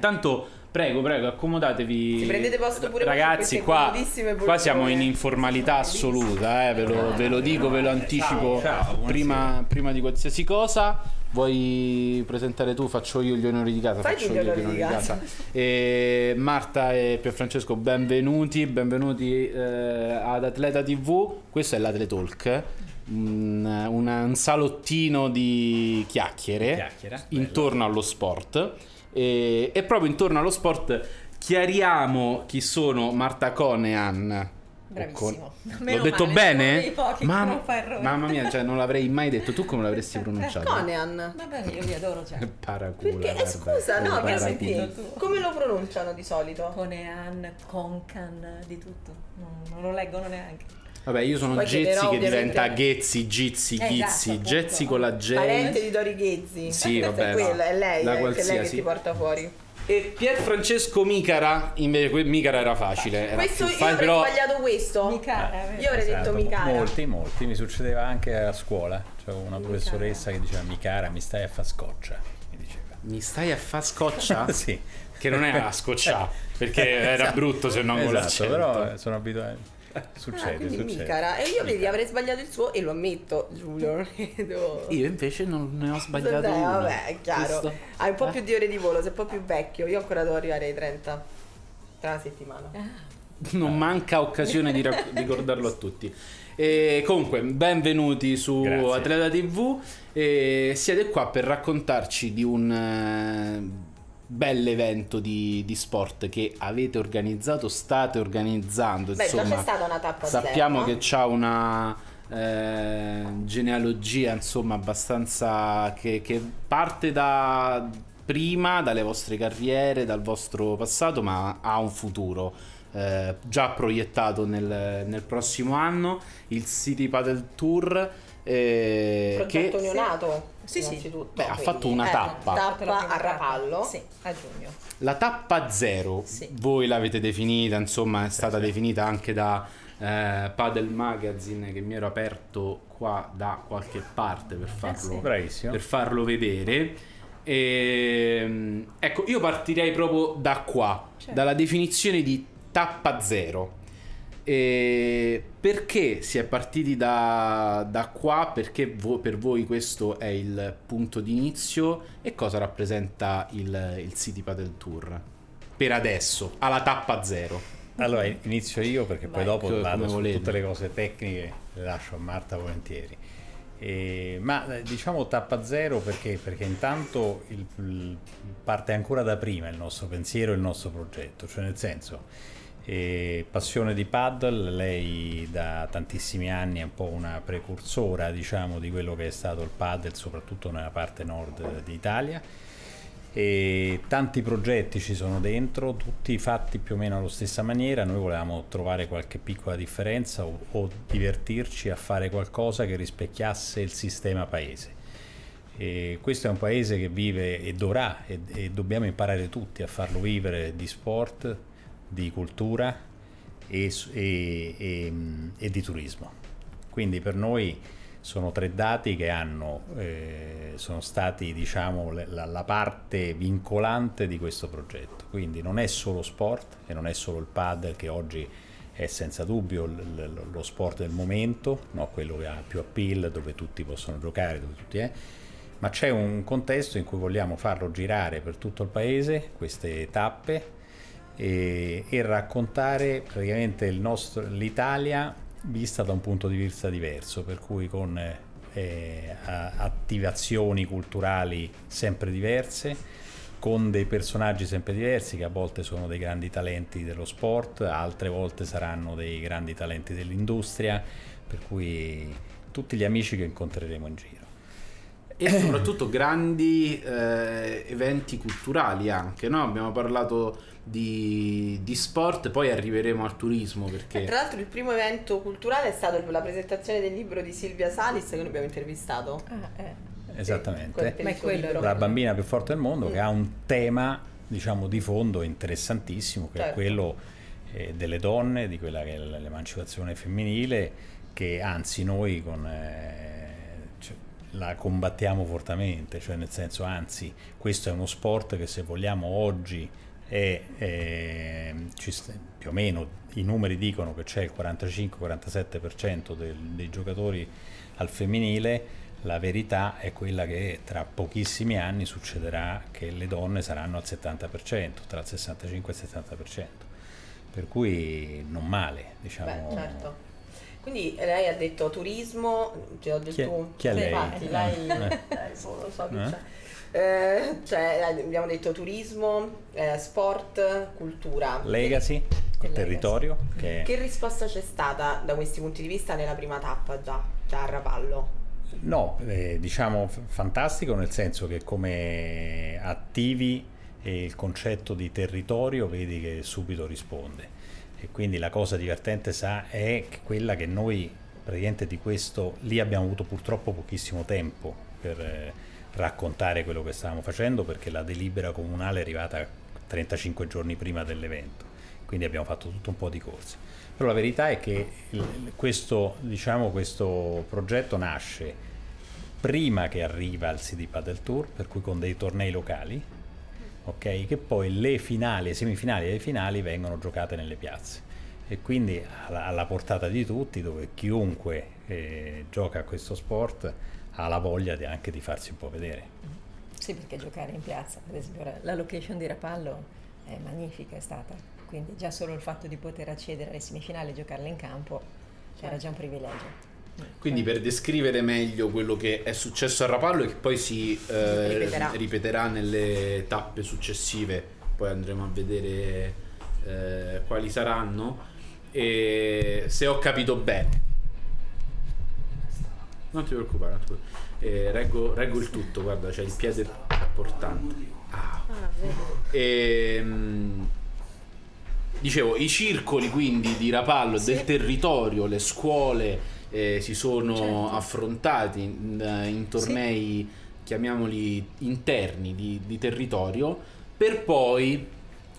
Tanto prego, prego, accomodatevi. Se prendete posto pure Ragazzi, qua, qua siamo in poltrone. informalità assoluta, eh, ve, lo, ve lo dico, ve lo anticipo Ciao, ciao, prima, prima di qualsiasi cosa. Vuoi presentare tu? Faccio io gli onori di casa. Fai faccio tu gli io onori di casa. E Marta e Pierfrancesco, benvenuti, benvenuti eh, ad Atleta TV. Questo è l'Atle Talk, un, un salottino di chiacchiere Chiacchiera, intorno allo sport. E, e proprio intorno allo sport chiariamo chi sono Marta Conean. Bravissimo. Con- L'ho detto male, bene? pochi Mamma, non fa errori. mamma mia, cioè non l'avrei mai detto. Tu come l'avresti pronunciato? Conean. Va bene, io li adoro già. Paracula. Perché, eh, guarda. scusa, no, che sentito senti? tu. Come lo pronunciano di solito? Conean, Concan, di tutto. Non, non lo leggono neanche. Vabbè, io sono Poi Gezzi che diventa Ghezzi, Gizzi, Esatto, Ghizzi, appunto. Gezzi con la G. Parente di Dori Ghezzi. Sì, vabbè, È quella, è lei, la eh, che è lei che qualsiasi. ti porta fuori. E Pierfrancesco Micara, invece Micara era facile. Era questo io avrei però sbagliato questo. Mica, Io avrei detto Esatto, Micara. Molti, molti. Mi succedeva anche a scuola. C'è una professoressa che diceva mi cara, mi stai a fa scoccia. Mi diceva. mi stai a fa scoccia? sì. Che non è a scoccia, perché era brutto se non con Esatto, l'accento. però eh, sono abituato. Ah, Succede, quindi succede. Micara. E io vedi, avrei sbagliato il suo e lo ammetto, Giulio. Devo- Io invece non ne ho sbagliato Vabbè, uno. vabbè, è chiaro. Giusto? Hai un po' Eh? più di ore di volo, sei un po' più vecchio. Io ancora devo arrivare ai 30 tra una settimana. Non manca occasione di rac- ricordarlo a tutti. E comunque, benvenuti su Grazie. Atleta TV. E siete qua per raccontarci di un eh, bel evento di, di sport che avete organizzato, state organizzando. Beh, insomma, c'è stata una tappa sappiamo zero, che c'ha una eh, genealogia, insomma, abbastanza che, che parte da prima, dalle vostre carriere, dal vostro passato, ma ha un futuro eh, già proiettato nel, nel prossimo anno, il City Paddle Tour. eh, Progetto che neonato. Sì, sì. innanzitutto, Beh, ha fatto una eh, tappa. Tappa a Rapallo. Sì, a giugno. La tappa zero, Sì. voi l'avete definita, insomma, è stata definita anche da eh, Paddle Magazine che mi ero aperto qua da qualche parte per farlo, sì. Bravissimo. per farlo vedere. E, ecco, io partirei proprio da qua, Certo. dalla definizione di tappa zero. E perché si è partiti da, da qua? Perché vo- per voi questo è il punto di inizio e cosa rappresenta il, il City Paddle Tour? Per adesso, alla tappa zero. Allora inizio io perché poi Vai. dopo Come vado su volete. tutte le cose tecniche, le lascio a Marta volentieri. E- ma eh, diciamo tappa zero perché? Perché intanto il- il- parte ancora da prima il nostro pensiero e il nostro progetto, cioè nel senso eh, passione di paddle, lei da tantissimi anni è un po' una precursora diciamo di quello che è stato il paddle soprattutto nella parte nord d'Italia e tanti progetti ci sono dentro, tutti fatti più o meno alla stessa maniera. Noi volevamo trovare qualche piccola differenza o, o divertirci a fare qualcosa che rispecchiasse il sistema paese. E questo è un paese che vive e dovrà e, e dobbiamo imparare tutti a farlo vivere di sport, di cultura e, e- e- e di turismo. Quindi per noi sono tre dati che hanno, eh, sono stati diciamo la, la parte vincolante di questo progetto. Quindi non è solo sport e non è solo il padel che oggi è senza dubbio l- lo sport del momento, no? quello che ha più appeal, dove tutti possono giocare, dove tutti è. Ma c'è un contesto in cui vogliamo farlo girare per tutto il paese, queste tappe, e, e raccontare praticamente nostro- l'Italia vista da un punto di vista diverso, per cui con eh, attivazioni culturali sempre diverse, con dei personaggi sempre diversi che a volte sono dei grandi talenti dello sport, altre volte saranno dei grandi talenti dell'industria, per cui tutti gli amici che incontreremo in giro. E soprattutto grandi eh, eventi culturali anche, no? Abbiamo parlato di, di sport, poi arriveremo al turismo Eh, perché... tra l'altro il primo evento culturale è stato la presentazione del libro di Silvia Salis che noi abbiamo intervistato. Ah, eh. Esattamente. Ma è quello, libro. la bambina più forte del mondo Mm. che ha un tema diciamo di fondo interessantissimo che è Certo. quello eh, delle donne di quella che è l'emancipazione femminile che anzi noi con eh, la combattiamo fortemente, cioè nel senso anzi questo è uno sport che se vogliamo oggi è, è più o meno i numeri dicono che c'è il 45-47% del, dei giocatori al femminile, la verità è quella che tra pochissimi anni succederà che le donne saranno al 70%, tra il 65 e il 70%. Per cui non male, diciamo. Beh, certo. Quindi lei ha detto turismo, ti ho detto chi è. Chi è lei? Infatti, lei, Eh. eh, boh, lo so chi Eh? c'è. Eh, cioè, abbiamo detto turismo, eh, sport, cultura. Legacy, Legacy. territorio, che Che risposta c'è stata da questi punti di vista nella prima tappa già, già a Rapallo? No, eh, diciamo f- fantastico nel senso che come attivi eh, il concetto di territorio vedi che subito risponde e quindi la cosa divertente sa è quella che noi praticamente di questo lì abbiamo avuto purtroppo pochissimo tempo per eh, raccontare quello che stavamo facendo perché la delibera comunale è arrivata 35 giorni prima dell'evento. Quindi abbiamo fatto tutto un po' di corse però la verità è che il- questo, diciamo, questo progetto nasce prima che arriva al CD Padel Tour, per cui con dei tornei locali, ok? Che poi le finali, semifinali e le finali vengono giocate nelle piazze. E quindi alla, alla portata di tutti, dove chiunque eh, gioca a questo sport ha la voglia di- anche di farsi un po' vedere. Sì, perché giocare in piazza, ad esempio, la- location di Rapallo è magnifica, è stata. Quindi già solo il fatto di poter accedere alle semifinali e giocarle in campo era già un privilegio. Quindi per descrivere meglio quello che è successo a Rapallo e che poi si eh, Ripeterà. ripeterà nelle tappe successive, poi andremo a vedere eh, quali saranno. E se ho capito bene, non ti preoccupare, non ti preoccupare. Eh, reggo, reggo il tutto, guarda, c'è il piede portante. Ah. Vero. Ehm, dicevo, i circoli quindi di Rapallo e del territorio, le scuole eh, si sono Certo. affrontati in, in tornei, chiamiamoli interni di, di territorio, per poi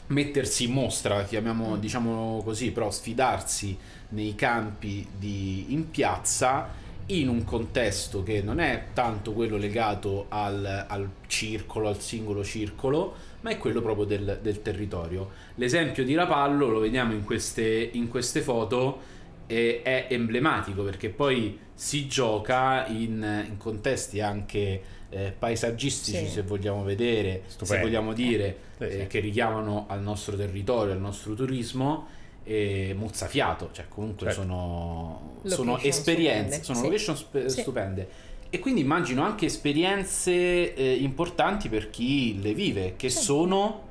mettersi in mostra, chiamiamo, diciamo così, però sfidarsi nei campi di, in piazza in un contesto che non è tanto quello legato al, al circolo, al singolo circolo, ma è quello proprio del, del territorio. L'esempio di Rapallo lo vediamo in queste, in queste foto e è emblematico perché poi si gioca in, in contesti anche eh, paesaggistici, Sì. se vogliamo vedere, se Stupendo. vogliamo dire, Sì, eh, sì. che richiamano al nostro territorio, al nostro turismo e mozzafiato, cioè comunque Certo. sono, sono esperienze, stupende, sono sì. location spe- Sì. stupende. E quindi immagino anche esperienze eh, importanti per chi le vive, che sono Beh, l-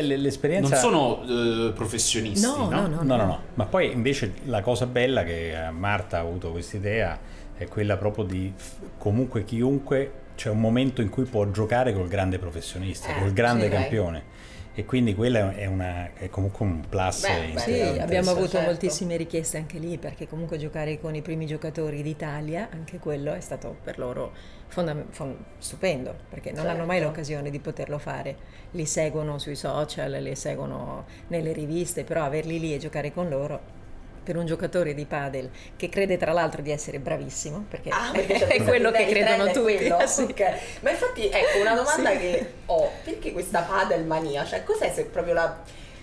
l'esperienza... non sono eh, professionisti, No, no? no, no. No, no, no, ma poi invece la cosa bella che eh, Marta ha avuto questa idea è quella proprio di comunque chiunque c'è un momento in cui può giocare col grande professionista, Eh, col grande sì, dai. campione. E quindi quella è, una, è comunque un plus Beh, Sì, abbiamo avuto certo. moltissime richieste anche lì perché comunque giocare con i primi giocatori d'Italia, anche quello è stato per loro fondam- fon- stupendo perché non hanno mai Certo. l'occasione di poterlo fare. Li seguono sui social, li seguono nelle riviste, però averli lì e giocare con loro per un giocatore di padel che crede tra l'altro di essere bravissimo perché, Ah, perché è quello che credono tutti. quello? sì. Ok. Ma infatti, ecco, una domanda Sì. che ho, perché questa padel mania? Cioè, cos'è se proprio la,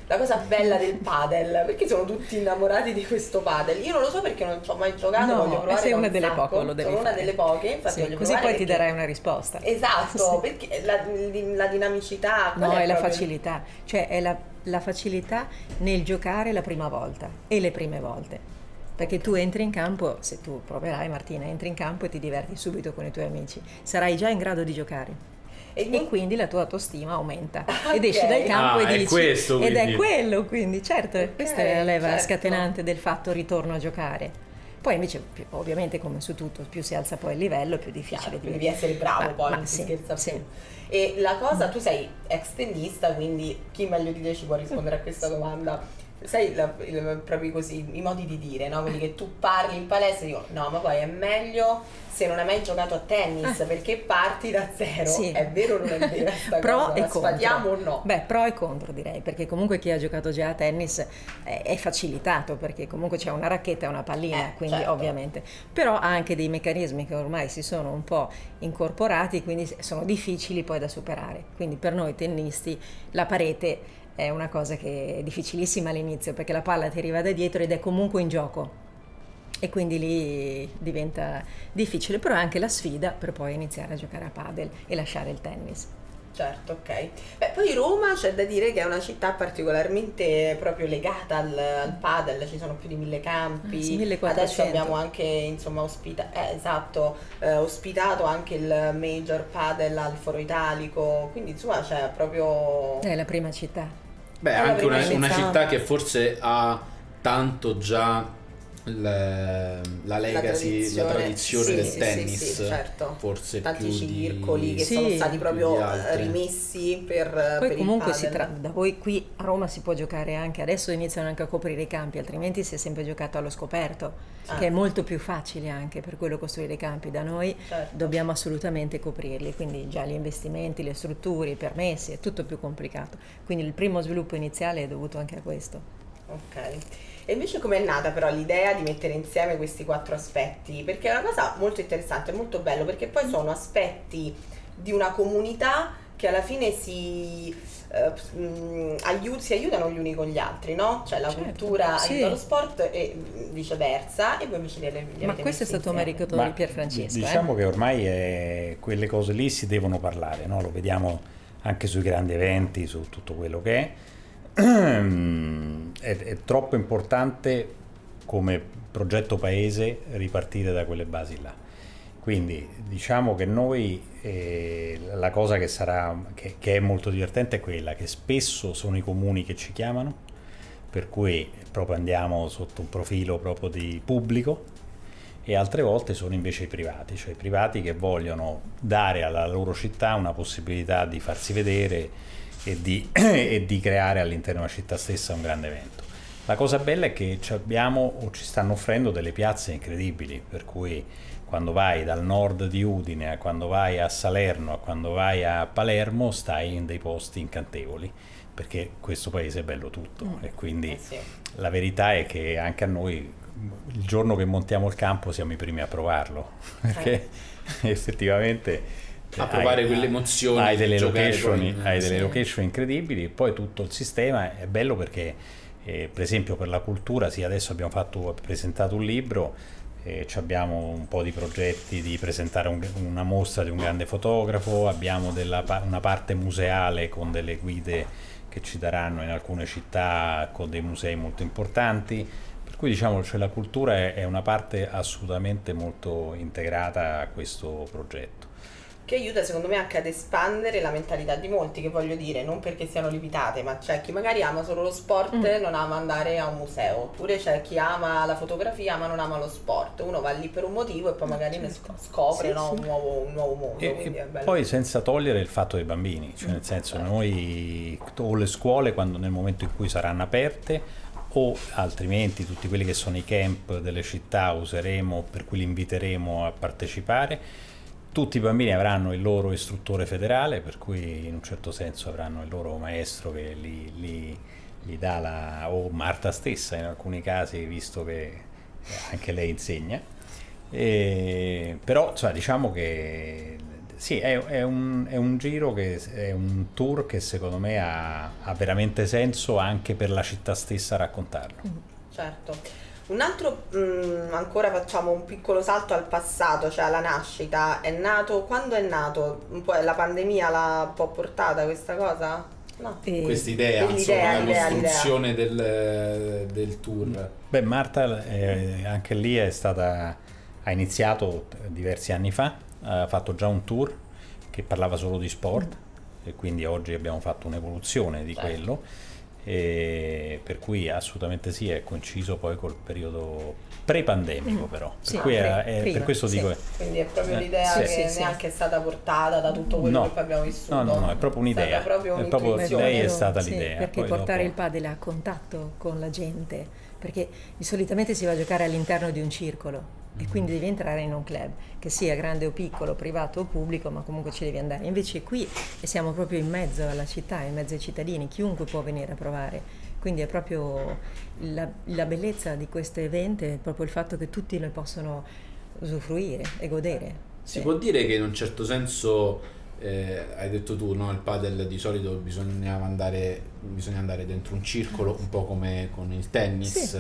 la cosa bella del padel? Perché sono tutti innamorati di questo padel? Io non lo so perché non ci ho mai giocato, No, voglio provare sei una un delle sacco. poche, lo devi Sono una fare. delle poche, infatti Sì, così poi ti perché- darai una risposta. Esatto, Sì. perché la, la dinamicità... No, è la proprio- facilità, cioè è la, la facilità nel giocare la prima volta e le prime volte. Perché tu entri in campo, se tu proverai Martina, entri in campo e ti diverti subito con i tuoi amici, sarai già in grado di giocare. E, E quindi la tua autostima aumenta Ah, ed esci dal campo Ah, e è dici questo, ed è quello quindi certo Ok, questa è la leva certo. scatenante del fatto ritorno a giocare poi invece più- ovviamente come su tutto più si alza poi il livello più difficile diventa. devi essere bravo Ma- poi, ma non si sì, scherza sì. più. E la cosa, tu sei ex tennista, quindi chi meglio di te ci può rispondere a questa domanda? Sai, la, il, proprio così, i modi di dire, no? Quelli che tu parli in palestra e dico, no, ma poi è meglio se non hai mai giocato a tennis, ah. perché parti da zero. Sì. È vero o non è vero pro cosa? e contro. O no? Beh, pro e contro direi, perché comunque chi ha giocato già a tennis è, è facilitato, perché comunque c'è una racchetta e una pallina, eh, quindi certo. ovviamente. Però ha anche dei meccanismi che ormai si sono un po' incorporati, quindi sono difficili poi da superare. Quindi per noi tennisti la parete è una cosa che è difficilissima all'inizio perché la palla ti arriva da dietro ed è comunque in gioco e quindi lì diventa difficile, però è anche la sfida per poi iniziare a giocare a padel e lasciare il tennis. Certo, ok. Beh, poi Roma c'è da dire che è una città particolarmente proprio legata al, al padel, ci sono più di mille campi. Sì, 1400. Adesso abbiamo anche insomma ospita- eh, esatto, eh, ospitato anche il Major Padel al Foro Italico, quindi insomma c'è proprio... È la prima città. Beh, anche una, una città che forse ha tanto già la, la legacy, la tradizione, la tradizione sì, del sì, tennis, sì, certo. forse tanti più circoli di... che sono stati proprio rimessi per Poi per comunque si tra... da voi qui a Roma si può giocare anche adesso iniziano anche a coprire i campi, altrimenti si è sempre giocato allo scoperto, ah. che è molto più facile anche per quello costruire i campi. Da noi certo. dobbiamo assolutamente coprirli, quindi già gli investimenti, le strutture, i permessi, è tutto più complicato. Quindi il primo sviluppo iniziale è dovuto anche a questo. Ok. E invece com'è nata però l'idea di mettere insieme questi quattro aspetti? Perché è una cosa molto interessante, molto bello, perché poi sono aspetti di una comunità che alla fine si, eh, mh, aiut- si aiutano gli uni con gli altri, no? Cioè la certo, cultura sì. aiuta lo sport e viceversa, e voi invece le, le Ma questo è stato un merito di Pier Francesco. Diciamo eh? che ormai è, quelle cose lì si devono parlare, no? Lo vediamo anche sui grandi eventi, su tutto quello che è è, è troppo importante come progetto paese ripartire da quelle basi là. Quindi diciamo che noi eh, la cosa che, sarà, che, che, è molto divertente è quella che spesso sono i comuni che ci chiamano, per cui proprio andiamo sotto un profilo proprio di pubblico e altre volte sono invece i privati, cioè i privati che vogliono dare alla loro città una possibilità di farsi vedere e di, e di creare all'interno della città stessa un grande evento. La cosa bella è che ci abbiamo o ci stanno offrendo delle piazze incredibili, per cui quando vai dal nord di Udine a quando vai a Salerno, a quando vai a Palermo, stai in dei posti incantevoli, perché questo paese è bello tutto mm. e quindi eh sì. la verità è che anche a noi il giorno che montiamo il campo siamo i primi a provarlo, perché eh. effettivamente a provare hai, quelle emozioni. Hai delle, location, poi, hai delle location incredibili, poi tutto il sistema è bello perché, eh, per esempio, per la cultura, sì, adesso abbiamo fatto, presentato un libro, eh, abbiamo un po' di progetti di presentare un, una mostra di un grande fotografo, abbiamo della, una parte museale con delle guide che ci daranno in alcune città con dei musei molto importanti. Per cui diciamo cioè, la cultura è, è una parte assolutamente molto integrata a questo progetto che aiuta secondo me anche ad espandere la mentalità di molti, che voglio dire, non perché siano limitate, ma c'è chi magari ama solo lo sport, mm. non ama andare a un museo, oppure c'è chi ama la fotografia ma non ama lo sport, uno va lì per un motivo e poi magari certo. ne scopre sì, no, sì. Un, nuovo, un, nuovo, mondo. E, e poi senza togliere il fatto dei bambini, cioè nel senso certo. noi o le scuole quando, nel momento in cui saranno aperte o altrimenti tutti quelli che sono i camp delle città useremo, per cui li inviteremo a partecipare tutti i bambini avranno il loro istruttore federale, per cui in un certo senso avranno il loro maestro che li, li, li dà la... o Marta stessa in alcuni casi, visto che anche lei insegna. E, però insomma, diciamo che sì, è, è, un, è, un, giro che è un tour che secondo me ha, ha veramente senso anche per la città stessa raccontarlo. Certo. Un altro, mh, mm, ancora facciamo un piccolo salto al passato, cioè alla nascita. È nato, quando è nato? Un po' la pandemia l'ha un po' portata questa cosa? No. E... Questa idea, insomma, la costruzione del, del, tour. Beh, Marta eh, anche lì è stata, ha iniziato diversi anni fa, ha fatto già un tour che parlava solo di sport mm. e quindi oggi abbiamo fatto un'evoluzione di certo. quello E per cui assolutamente sì, è coinciso poi col periodo pre-pandemico Mm. però. Sì, per, cui è- pre- è- prima, per questo sì. dico... Quindi è proprio Eh, l'idea sì. che Sì, sì. neanche è stata portata da tutto quello No. che poi abbiamo vissuto. No, no, no, è proprio un'idea. È proprio È proprio- lei è stata Sì, l'idea, perché poi portare dopo- il padel a contatto con la gente, perché solitamente si va a giocare all'interno di un circolo e quindi devi entrare in un club, che sia grande o piccolo, privato o pubblico, ma comunque ci devi andare. Invece qui siamo proprio in mezzo alla città, in mezzo ai cittadini, chiunque può venire a provare. Quindi è proprio la, la bellezza di questo evento, è proprio il fatto che tutti ne possono usufruire e godere. Si Sì. può dire che in un certo senso, eh, hai detto tu, no? il padel di solito bisognava andare, bisogna andare dentro un circolo, un po' come con il tennis. Sì.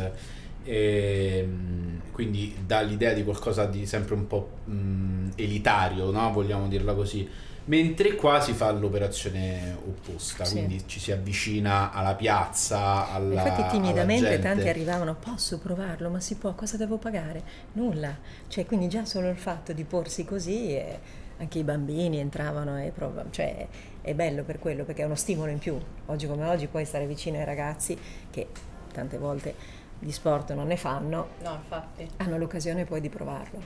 E, mh, quindi dà l'idea di qualcosa di sempre un po' mh, elitario, no? vogliamo dirla così. Mentre qua si fa l'operazione opposta, Sì. quindi ci si avvicina alla piazza, alla Infatti timidamente tanti arrivavano, posso provarlo, ma si può, cosa devo pagare? Nulla. Cioè, quindi già solo il fatto di porsi così, e anche i bambini entravano e provavano, cioè è bello per quello, perché è uno stimolo in più. Oggi come oggi puoi stare vicino ai ragazzi che tante volte di sport non ne fanno, No, infatti. hanno l'occasione poi di provarlo.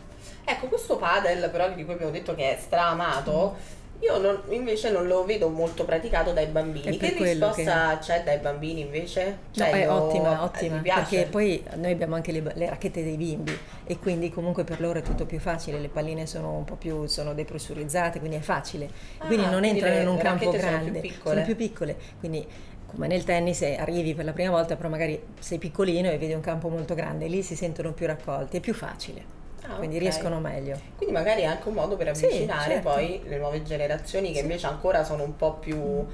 Ecco, questo padel però di cui abbiamo detto che è straamato, io non- invece non lo vedo molto praticato dai bambini. Che risposta c'è dai bambini invece? No, Cioè, è lo- ottima, eh, ottima, perché poi noi abbiamo anche le, le racchette dei bimbi e quindi comunque per loro è tutto più facile, le palline sono un po' più, sono depressurizzate, quindi è facile, Ah, quindi non quindi entrano in un campo racchette sono più grande, sono più piccole, quindi come nel tennis arrivi per la prima volta però magari sei piccolino e vedi un campo molto grande, lì si sentono più raccolti, è più facile, Ah, quindi ok. riescono meglio. Quindi magari è anche un modo per Sì, avvicinare certo. poi le nuove generazioni che Sì. invece ancora sono un po' più,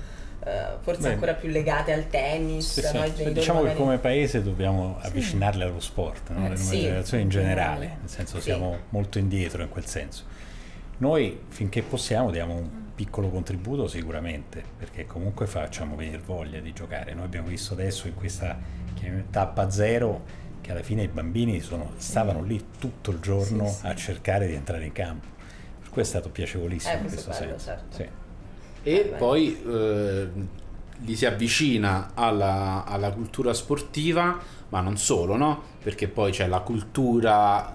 eh, forse Beh. ancora più legate al tennis. Sì, sì. no? Genitori Diciamo che magari- come paese dobbiamo avvicinarle allo sport, no? Eh, le nuove sì. generazioni in generale, nel senso Sì. siamo molto indietro in quel senso. Noi finché possiamo diamo un piccolo contributo sicuramente, perché comunque facciamo venire voglia di giocare. Noi abbiamo visto adesso in questa tappa zero che alla fine i bambini sono- stavano lì tutto il giorno Sì, sì. a cercare di entrare in campo. Per cui è stato piacevolissimo Eh, in questo bello, senso. certo. Sì. e Vabbè. poi eh, li si avvicina alla, alla cultura sportiva, ma non solo, no? Perché poi c'è la cultura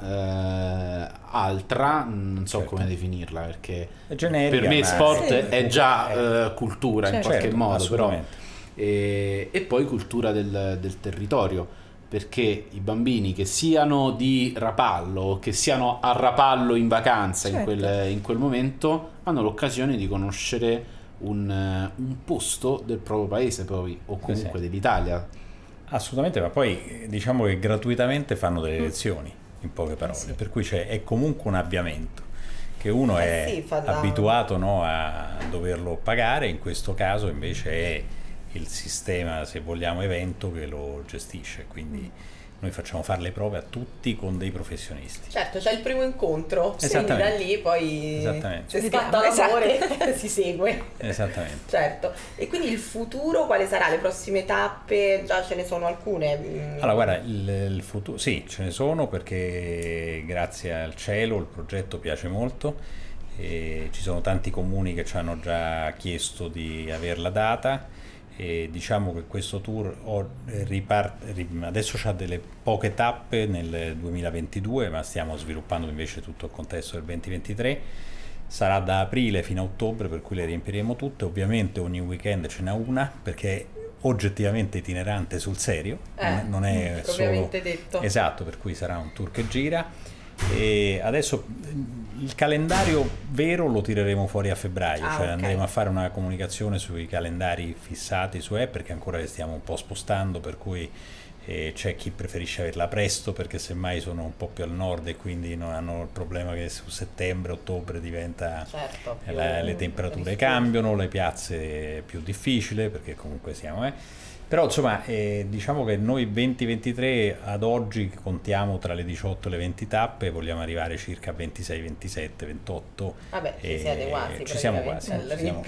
eh, altra, non so Certo. come definirla, perché generica, per me sport Sì. è già eh, cultura in Certo. qualche Certo, modo, però. E, e poi cultura del, del territorio perché i bambini che siano di Rapallo o che siano a Rapallo in vacanza in, Certo. quel, in quel momento hanno l'occasione di conoscere un, eh, un posto del proprio paese poi o comunque sì. dell'Italia Assolutamente, ma poi eh, diciamo che gratuitamente fanno delle lezioni, in poche parole, Sì. per cui c'è, è comunque un avviamento che uno Eh è sì, da- abituato no, a doverlo pagare, in questo caso invece è il sistema, se vogliamo, evento che lo gestisce, quindi noi facciamo fare le prove a tutti con dei professionisti. Certo, c'è il primo incontro, quindi Esattamente. da lì poi Vediamo, scatta esatto. l'amore si segue. Esattamente. Certo, e quindi il futuro quale sarà? Le prossime tappe? Già ce ne sono alcune? Mm. Allora, guarda, il, il futuro, sì, ce ne sono perché grazie al cielo il progetto piace molto. e ci sono tanti comuni che ci hanno già chiesto di avere la data e diciamo che questo tour o- riparte, ri- adesso ha delle poche tappe nel 2022 ma stiamo sviluppando invece tutto il contesto del 2023 sarà da aprile fino a ottobre per cui le riempiremo tutte ovviamente ogni weekend ce n'è una perché è oggettivamente itinerante sul serio non è- Eh, non è solo detto. Esatto, per cui sarà un tour che gira. E adesso eh, il calendario vero lo tireremo fuori a febbraio, Ah, cioè ok. andremo a fare una comunicazione sui calendari fissati su app perché ancora li stiamo un po' spostando, per cui eh, c'è chi preferisce averla presto perché semmai sono un po' più al nord e quindi non hanno il problema che su settembre, ottobre diventa Certo, eh, la- le temperature cambiano, le piazze è più difficile perché comunque siamo... Eh. Però insomma eh, diciamo che noi 2023 ad oggi contiamo tra le 18 e le 20 tappe, vogliamo arrivare circa a 26, 27, 28. Vabbè, ci e siete quasi ci siamo quasi, al ci siamo-.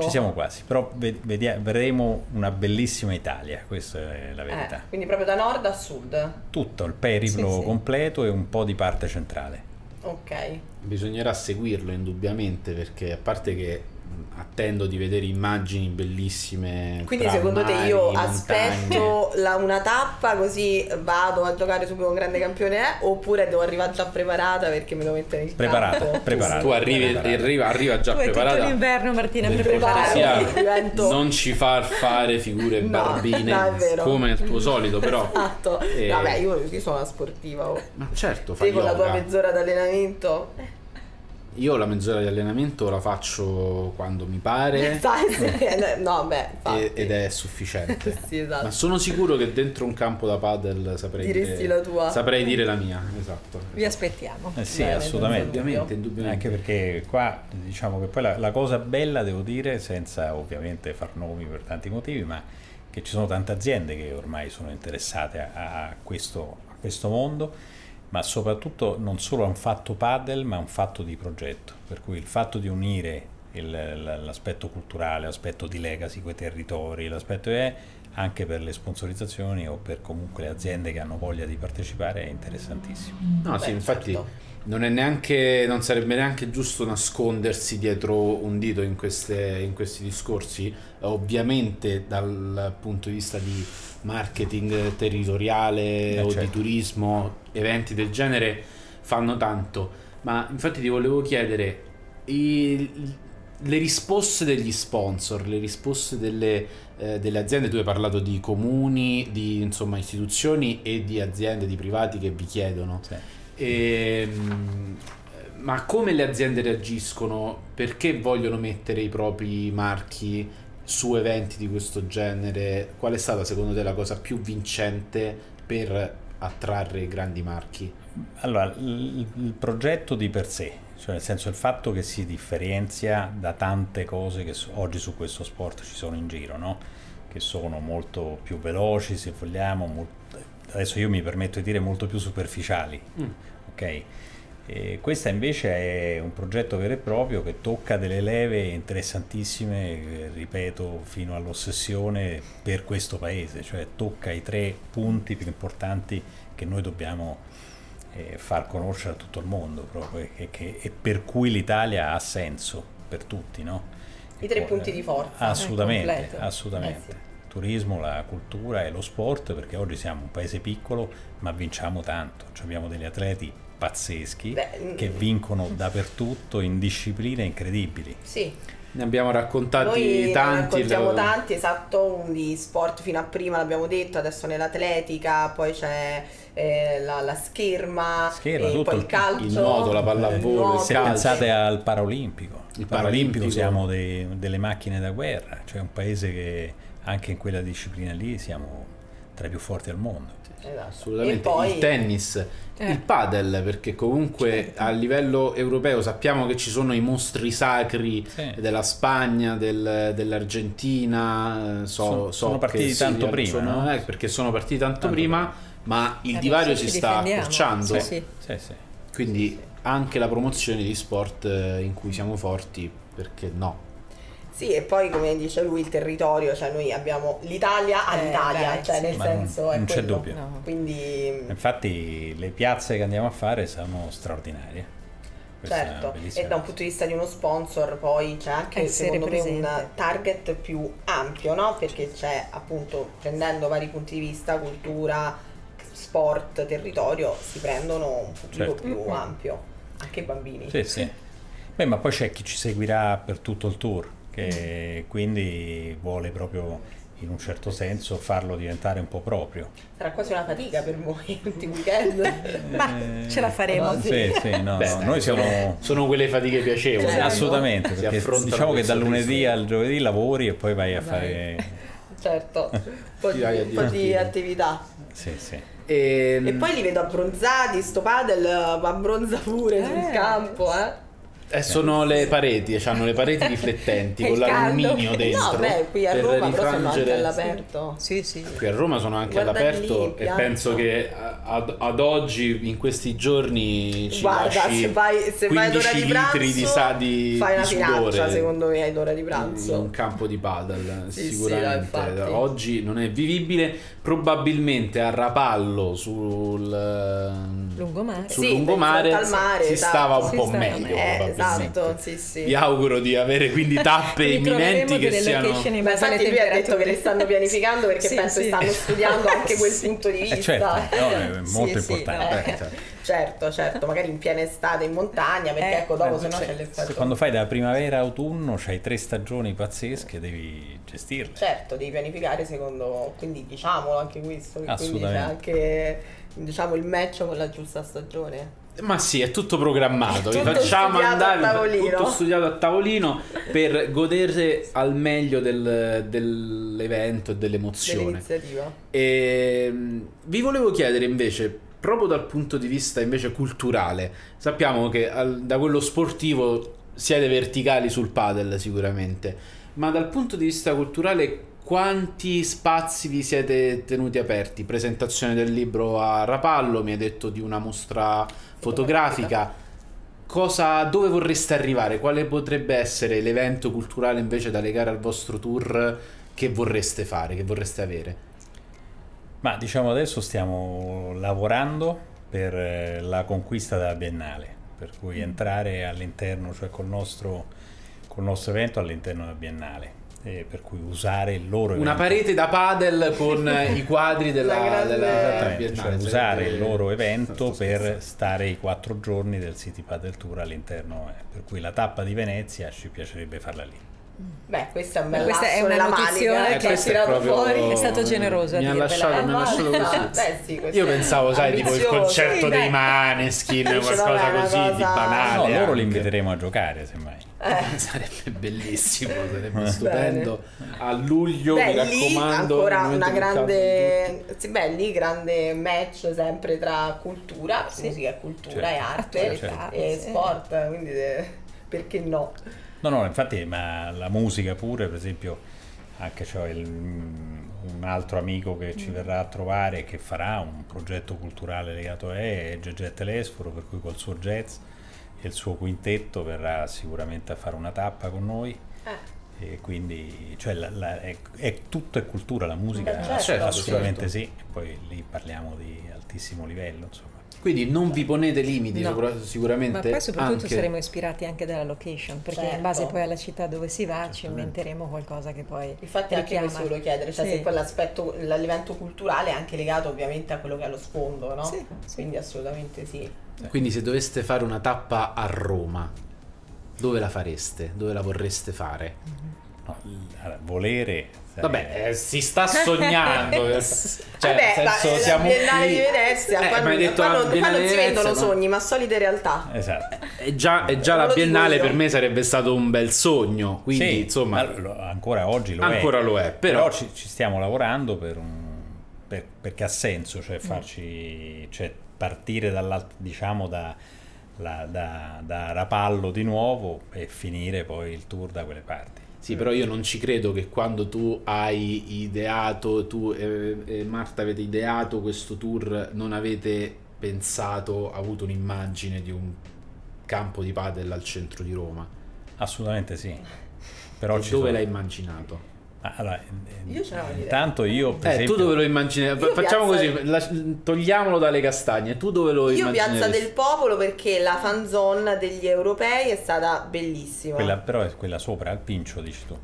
Ci siamo quasi, però vedia- vedremo una bellissima Italia, questa è la Eh, verità. quindi proprio da nord a sud. Tutto il periplo Sì, sì. completo e un po' di parte centrale. Ok. bisognerà seguirlo indubbiamente perché a parte che attendo di vedere immagini bellissime. Quindi secondo te io montagne. aspetto la- una tappa così vado a giocare subito un grande campione è oppure devo arrivare già preparata perché mi devo mettere in Preparata, campo? preparata. Tu arrivi, Preparata. arriva, arriva già Tu hai tutto preparata. l'inverno Martina Divento- non ci far fare figure No, barbine come il tuo solito, però. Esatto. Eh, Vabbè, io, io sono una sportiva. oh. Ma certo, fai con la tua mezz'ora d'allenamento. Io la mezz'ora di allenamento la faccio quando mi pare se- no, beh, e- ed è sufficiente. Sì, esatto. Ma sono sicuro che dentro un campo da padel saprei Diresti dire la tua. Saprei dire la mia, esatto. Vi aspettiamo. Eh sì, Bene, assolutamente. Ovviamente, indubbiamente. Anche perché qua diciamo che poi la, la cosa bella, devo dire, senza ovviamente far nomi per tanti motivi, ma che ci sono tante aziende che ormai sono interessate a, a questo, a questo mondo, ma soprattutto non solo a un fatto paddle, ma a un fatto di progetto. Per cui il fatto di unire il- l'aspetto culturale, l'aspetto di legacy, quei territori, l'aspetto è anche per le sponsorizzazioni o per comunque le aziende che hanno voglia di partecipare è interessantissimo. No, Beh, sì, infatti certo. non è neanche non sarebbe neanche giusto nascondersi dietro un dito in, queste- in questi discorsi. Ovviamente dal punto di vista di marketing territoriale Eh, o di certo. turismo, eventi del genere fanno tanto. Ma infatti ti volevo chiedere i- le risposte degli sponsor, le risposte delle, eh, delle aziende, tu hai parlato di comuni, di insomma istituzioni e di aziende, di privati che vi chiedono. Sì. Ehm, ma come le aziende reagiscono? Perché vogliono mettere i propri marchi su eventi di questo genere? Qual è stata secondo te la cosa più vincente per attrarre grandi marchi? Allora, il, il progetto di per sé, cioè nel senso il fatto che si differenzia da tante cose che oggi su questo sport ci sono in giro, no? che sono molto più veloci, se vogliamo, mol- adesso io mi permetto di dire molto più superficiali, ok? E questo invece è un progetto vero e proprio che tocca delle leve interessantissime, eh, ripeto, fino all'ossessione per questo paese, cioè tocca i tre punti più importanti che noi dobbiamo eh, far conoscere a tutto il mondo proprio e, che- e per cui l'Italia ha senso per tutti, no? I tre Ecco, punti eh, di forza. Assolutamente, completo. assolutamente. Eh sì. Turismo, la cultura e lo sport, perché oggi siamo un paese piccolo, ma vinciamo tanto. Cioè, abbiamo degli atleti pazzeschi Beh, mm. che vincono dappertutto in discipline incredibili. Sì, Ne abbiamo raccontati noi ne tanti. raccontiamo lo- tanti, esatto, di sport fino a prima l'abbiamo detto, adesso nell'atletica, poi c'è eh, la, la scherma, Scherma, e tutto poi il il- calcio, il nuoto, la pallavolo. Se pensate al Paraolimpico, il Il Paraolimpico Paralimpico. siamo dei- delle macchine da guerra, cioè un paese che anche in quella disciplina lì siamo tra i più forti al mondo. Esatto. Assolutamente, poi il tennis, Eh. il padel, perché comunque Certo. a livello europeo sappiamo che ci sono i mostri sacri Sì. della Spagna, del- dell'Argentina, eh, so, Sono- so sono che partiti tanto sì, prima, sono- no? eh, perché sono partiti tanto, Tanto prima, ma il Adesso divario si sta accorciando, Sì, sì. Sì, sì. quindi anche la promozione di sport eh, in cui siamo forti, perché no? Sì, e poi come dice lui il territorio, cioè noi abbiamo l'Italia Eh, all'Italia, beh, cioè sì. nel Ma non- senso è non c'è quello. dubbio. No. Quindi Infatti le piazze che andiamo a fare sono straordinarie. Questa certo, e da un punto di vista di uno sponsor poi c'è anche Essere secondo me un presente. target più ampio, no? Perché c'è appunto prendendo vari punti di vista, cultura, sport, territorio, si prendono un pubblico Certo. più Mhm. ampio, anche i bambini. Sì, sì. Beh, ma poi c'è chi ci seguirà per tutto il tour, che quindi vuole proprio in un certo senso farlo diventare un po' proprio. Sarà quasi una fatica per voi tutti i weekend. Ma ce la faremo. no, Sì, sì, no, Beh, no, noi siamo... Sono quelle fatiche piacevoli. Esatto. Assolutamente, perché diciamo che dal lunedì al giovedì lavori e poi vai a fare... certo, un po' di, un po' di attività. Sì, sì. E, E poi li vedo abbronzati, sto padel abbronza pure sul Eh. campo, eh. Eh, sono le pareti, hanno le pareti riflettenti con l'alluminio dentro. No, beh, qui a per Roma però sono anche rifrangere- all'aperto. Sì, sì. Qui a Roma sono anche Guarda all'aperto lì, in e penso che ad, ad oggi, in questi giorni, ci Guarda, se vai, se vai ad 15 ora di pranzo, litri di, sa, di, fai una finaccia secondo me ad ora di in pranzo. un campo di padel Sì, sì, sicuramente no, infatti. oggi non è vivibile probabilmente a Rapallo sul Lungomare. sul Sì, lungomare mare, si esatto. stava un po' meglio Eh, Esatto, sì, sì. Vi auguro di avere quindi tappe imminenti che delle siano... alle infatti lui ha detto che le stanno pianificando perché Sì, penso sì. stanno studiando anche quel Sì. punto di vista. Eh, certo, no, è molto Sì, sì, importante. no. Eh, certo. Certo, certo, magari in piena estate in montagna, perché Eh, ecco, dopo Eh, se no cioè, c'è l'effetto. Quando fai da primavera a autunno c'hai tre stagioni pazzesche, devi gestirle. Certo, devi pianificare secondo, quindi diciamolo anche questo, che quindi c'è anche diciamo il match con la giusta stagione. Ma sì, è tutto programmato, vi facciamo andare tutto studiato a tavolino per godere al meglio del- dell'evento e dell'emozione. E mm, vi volevo chiedere invece, proprio dal punto di vista invece culturale, sappiamo che al- da quello sportivo siete verticali sul padel sicuramente, ma dal punto di vista culturale quanti spazi vi siete tenuti aperti? Presentazione del libro a Rapallo, mi hai detto di una mostra fotografica. Cosa, dove vorreste arrivare? Quale potrebbe essere l'evento culturale invece da legare al vostro tour che vorreste fare, che vorreste avere? Ma diciamo adesso stiamo lavorando per eh, la conquista della Biennale, per cui entrare all'interno, cioè col nostro, col nostro evento all'interno della Biennale, e per cui usare il loro Una evento. parete da padel con i quadri della, della Esattamente, Biennale, cioè sarebbe- usare il loro evento per stare i quattro giorni del City Padel Tour all'interno, eh, per cui la tappa di Venezia ci piacerebbe farla lì. Beh, questo è un bel questa è una notizione Eh, che ha tirato proprio- fuori. È stato generoso mi ha lasciato, mi ha Eh, lasciato così. Beh, sì, Io pensavo, sai, tipo il ambizioso. concerto Sì, dei. Maneskin, qualcosa una così di cosa- banale. no, loro anche. li inviteremo a giocare, semmai. Eh. Sarebbe bellissimo, sarebbe stupendo. A luglio, Beh, mi lì raccomando. ancora una grande, sì, beh, lì grande match sempre tra cultura, musica e cultura Certo. e arte Certo. e Sì. sport, quindi eh, perché no? No, no, infatti, ma la musica pure, per esempio, anche c'ho il- un altro amico che ci verrà a trovare e che farà un progetto culturale legato a è Gegè Telesforo, per cui col suo jazz e il suo quintetto verrà sicuramente a fare una tappa con noi. Eh. E quindi, cioè, la- la- è, è- tutto è cultura, la musica Beh, certo, ass- assolutamente certo. sì, e poi lì parliamo di altissimo livello, insomma. Quindi non vi ponete limiti, No. sicura- sicuramente. Ma poi soprattutto anche- saremo ispirati anche dalla location, perché Certo. in base poi alla città dove si va ci inventeremo qualcosa che poi Infatti anche questo volevo chiedere, cioè Sì. se poi l'aspetto, l'evento culturale è anche legato ovviamente a quello che è lo sfondo, no? Sì, sì. Quindi assolutamente sì. Quindi se doveste fare una tappa a Roma, dove la fareste? Dove la vorreste fare? No, allora, volere... Vabbè, eh, si sta sognando. cioè, Vabbè, nel senso, ma, eh, siamo la Biennale qui- di Venezia, Eh, qua, ma hai non, detto qua la non- qua non si vendono ma- sogni, ma solide realtà. Esatto. E già, e già la biennale per me sarebbe stato un bel sogno. Quindi, Sì, insomma, lo- ancora oggi lo è. ancora lo è. Però, Però ci, ci stiamo lavorando per un, per- perché ha senso, cioè farci cioè partire diciamo da, la- da- da Rapallo di nuovo e finire poi il tour da quelle parti. Sì, però io non ci credo che quando tu hai ideato, tu e, e Marta avete ideato questo tour, non avete pensato, avuto un'immagine di un campo di padel al centro di Roma. Assolutamente sì. Però dove sono- l'hai immaginato? Ah, allora, Io ce l'avevo. Intanto io per Eh, esempio, tu dove lo immagini? Io Facciamo piazza- così, la- togliamolo dalle castagne. Tu dove lo Io immagini? Piazza del Popolo perché la fanzone degli europei è stata bellissima. quella, però è quella sopra al Pincio, dici tu.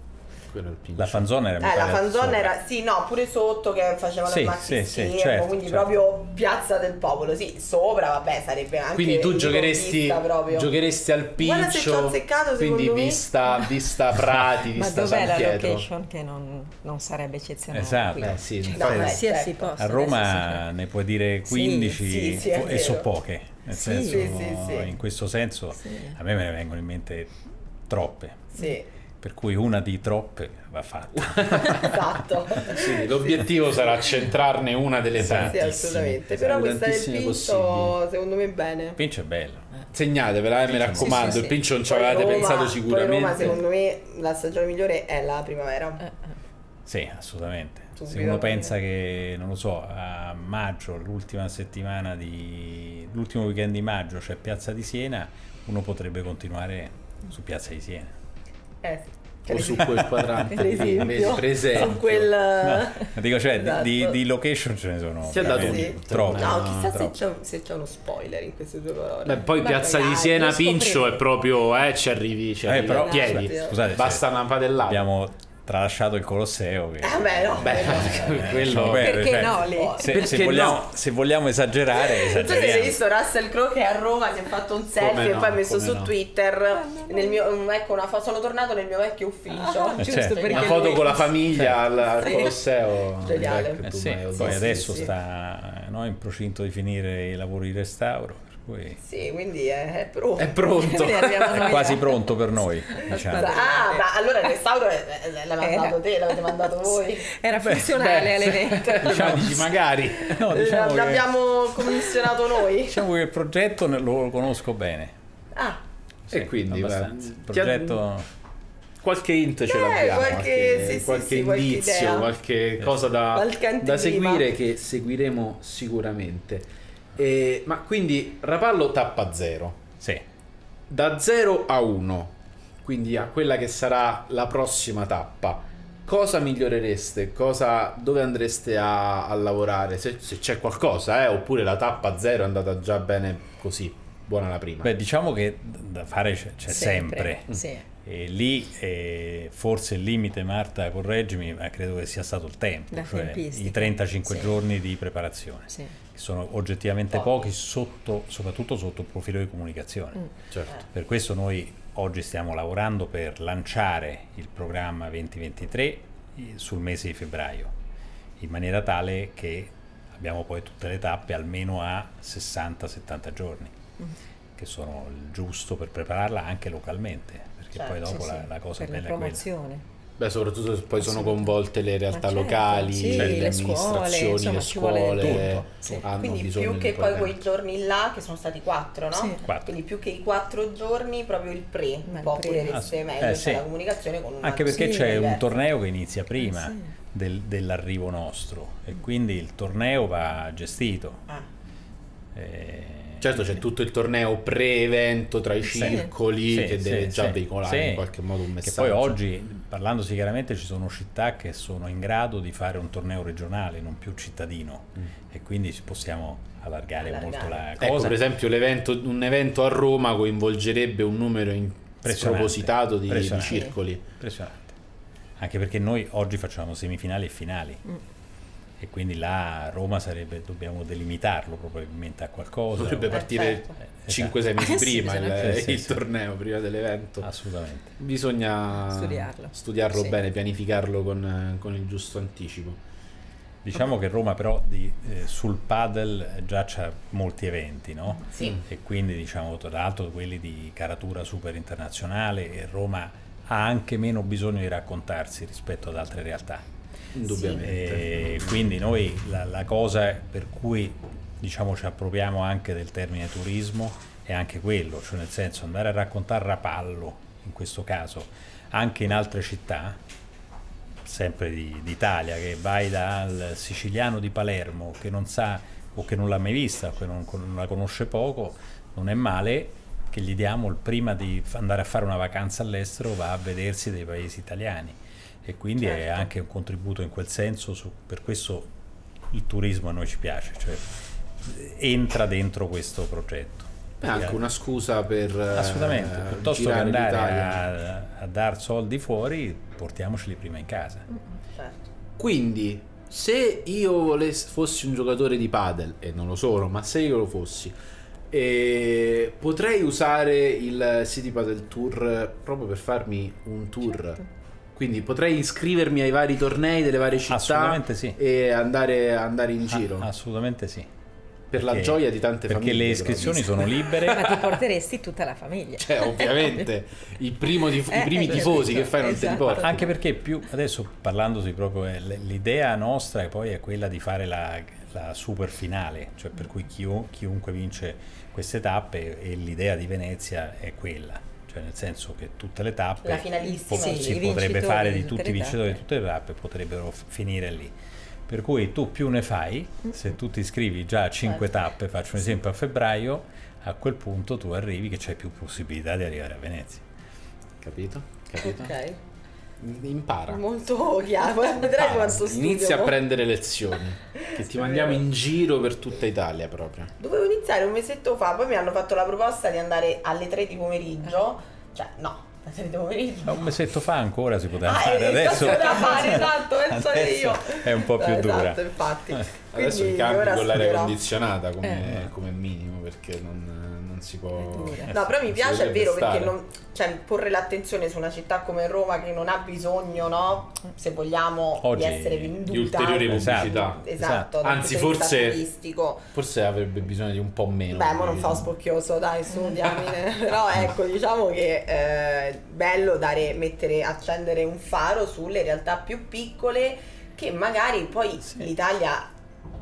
La fanzone era Eh, la fanzone era, sì, no, pure sotto che facevano Sì, il sì, maxi sì, schermo, certo, quindi certo. proprio Piazza del Popolo, sì, sopra, vabbè, sarebbe anche Quindi tu giocheresti, giocheresti al se pincio, azzeccato, quindi vista, vista Prati, Ma vista dov'è San la Pietro. location che non, non sarebbe eccezionale? Esatto. Eh sì, No, infatti- beh, Qualsiasi certo. posto. A Roma ne puoi dire 15 sì, sì, è fo- e so poche. Nel Sì, senso, sì, sì, sì. in questo senso, Sì. a me me ne vengono in mente troppe. Sì, Per cui una di troppe va fatta. esatto. Sì, l'obiettivo sarà centrarne una delle. Sì, tantissime. assolutamente. Esatto, Però questa del tantissime Pinto, possibili. secondo me, bene. Pincio è bello. Segnatevela, eh, mi raccomando. sì, sì. Il pincio non ci avevate Roma- pensato sicuramente. Roma, secondo me, la stagione migliore è la primavera. Eh, eh. Sì, assolutamente. Subito Se uno pensa che, non lo so, a maggio, l'ultima settimana di... l'ultimo weekend di maggio c'è Piazza di Siena, uno potrebbe continuare su Piazza di Siena. Eh, sì. o su quel quadrante esempio, per esempio. su quel No, dico, cioè, Esatto. di, di location ce ne sono Ti ha dato un- troppe. No, Ah, chissà se troppe. c'è, se c'è uno spoiler in queste due parole. Beh, poi Ma Piazza di Siena Pincio è proprio eh, ci arrivi, ci Eh, arrivi però, a piedi Esatto. scusate, basta una padellata abbiamo tralasciato il Colosseo. Che, Ah, beh, no. Beh, quello vabbè, Perché cioè, no, lì? Se, Perché se vogliamo, no? se vogliamo esagerare, esageriamo. hai visto Russell Crowe che a Roma si è fatto un selfie e no, poi ha messo su no. Twitter nel mio, mm, ecco una fo- sono tornato nel mio vecchio ufficio Ah, giusto, certo. perché una foto lui- con la famiglia al, al Sì. Colosseo Geniale. Eh tu sì, poi sì, adesso sì. sta no, in procinto di finire i lavori di restauro, cui Sì, quindi è, è pronto. è pronto è quasi pronto per noi. Diciamo. Ah, ma allora il restauro l'hai mandato te, l'avete mandato voi. Era funzionale all'evento. Ma dici magari No, diciamo, che, L'abbiamo commissionato noi. diciamo che il progetto lo conosco bene. Ah, E quindi, abbastanza. beh, Il progetto qualche int ce Eh, l'abbiamo qualche- qualche, sì, sì, qualche sì, qualche indizio idea. qualche cosa da, Qualche da seguire che seguiremo sicuramente E- ma quindi Rapallo tappa 0 sì. da 0 a 1 quindi a quella che sarà la prossima tappa cosa migliorereste? Cosa, dove andreste a, a lavorare? Se, se c'è qualcosa, eh? oppure la tappa 0 è andata già bene così, buona la prima. Beh, diciamo che da fare c'è, c'è sempre. Sì. E lì eh, forse il limite, Marta, correggimi, ma credo che sia stato il tempo, La cioè tempistica. i 35 Sì. giorni di preparazione, Sì. Che sono oggettivamente pochi, sotto, soprattutto sotto il profilo di comunicazione. Mm. certo. Per questo noi oggi stiamo lavorando per lanciare il programma 2023 eh, sul mese di febbraio, in maniera tale che abbiamo poi tutte le tappe almeno a 60-70 giorni, Mm. che sono il giusto per prepararla anche localmente, perché poi Certo, dopo Sì, la, la cosa per la bella è quella. Beh, soprattutto se poi sono Assolutamente. coinvolte le realtà Ma certo, locali, sì, le, le scuole, amministrazioni, insomma, le scuole tutto, sì. hanno quindi bisogno più che un poi programma. quei giorni là, che sono stati quattro, no? Sì. Quattro. Quindi più che i quattro giorni, proprio il pre, un po' pulireste Ah, meglio, eh, sì. la comunicazione con una Anche perché sì, c'è un diversa. torneo che inizia prima sì. del- dell'arrivo nostro e quindi il torneo va gestito. Ah, Eh, Certo, c'è tutto il torneo pre-evento tra i circoli Sì, che sì, deve già sì. veicolare Sì. in qualche modo un Che messaggio. poi oggi, parlandosi chiaramente, ci sono città che sono in grado di fare un torneo regionale, non più cittadino, e quindi ci possiamo allargare, Allargare. molto la Ecco, cosa. per esempio, l'evento- un evento a Roma coinvolgerebbe un numero spropositato di, di circoli. Impressionante. Anche perché noi oggi facciamo semifinali e finali. Mm. E quindi là Roma sarebbe, dobbiamo delimitarlo probabilmente a qualcosa. Dovrebbe o- partire certo. Eh, 5-6 mesi Eh, sì, prima il, bisogna- Sì, sì, il sì. torneo, prima dell'evento. Assolutamente. Bisogna Studiarlo. studiarlo Sì. bene, pianificarlo con, con il giusto anticipo. Diciamo che Roma però di- eh, sul paddle già c'ha molti eventi, no? Sì. E quindi diciamo tra l'altro quelli di caratura super internazionale e Roma ha anche meno bisogno di raccontarsi rispetto ad altre realtà. Indubbiamente. E quindi noi la, la cosa per cui diciamo ci appropriamo anche del termine turismo è anche quello, cioè nel senso andare a raccontare Rapallo in questo caso anche in altre città sempre di- d'Italia che vai dal siciliano di Palermo che non sa o che non l'ha mai vista o che non, non la conosce poco non è male che gli diamo il prima di andare a fare una vacanza all'estero va a vedersi dei paesi italiani e quindi è Certo. anche un contributo in quel senso su- per questo il turismo a noi ci piace cioè entra dentro questo progetto È anche una scusa per eh, assolutamente piuttosto che andare a, a dar soldi fuori portiamoceli prima in casa certo. Quindi, se io volessi, fossi un giocatore di padel, e non lo sono, ma se io lo fossi, eh, potrei usare il City Padel Tour proprio per farmi un tour. Certo. Quindi potrei iscrivermi ai vari tornei delle varie città sì. e andare, andare in giro Ah, assolutamente sì. per la Perché- gioia di tante perché famiglie. le però, iscrizioni sono libere. Ma ti porteresti tutta la famiglia. Cioè, ovviamente, il primo tif- i Eh, primi eh, tifosi che fai non te li esatto. porti. Anche perché più adesso parlandosi proprio eh, l'idea nostra poi è quella di fare la, la super finale, cioè per cui chiu- chiunque vince queste tappe e l'idea di Venezia è quella, cioè nel senso che tutte le tappe po- Sì, si potrebbe fare di tutti i vincitori di tutte le tappe potrebbero f- finire lì. Per cui tu più ne fai, se tu ti iscrivi già a 5 Certo. tappe, faccio un esempio a febbraio, a quel punto tu arrivi che c'hai più possibilità di arrivare a Venezia. Capito? Capito? Ok. Impara. Molto chiaro, Impara. Inizia a prendere lezioni. Che ti mandiamo in giro per tutta Italia proprio. Dovevo iniziare un mesetto fa, poi mi hanno fatto la proposta di andare alle 3 di pomeriggio. Cioè, no, alle 3 di pomeriggio. Un mesetto fa ancora si poteva Ah, fare, eh, adesso, si poteva fare, esatto, penso adesso io. è un po' più Eh, dura. Esatto, infatti. Adesso Quindi i campi ora con l'aria condizionata come, Eh. come minimo perché non, non si può... Dura. No, però mi piace, è vero, perché non, cioè, porre l'attenzione su una città come Roma che non ha bisogno, no? Se vogliamo, Oggi di essere venduta. di ulteriori Esatto. pubblicità. Esatto, dal Anzi, forse- turistico. Forse avrebbe bisogno di un po' meno. Beh, ma non fa spocchioso, dai, su, diamine. Però ecco, diciamo che è bello dare, mettere, accendere un faro sulle realtà più piccole che magari poi Sì. l'Italia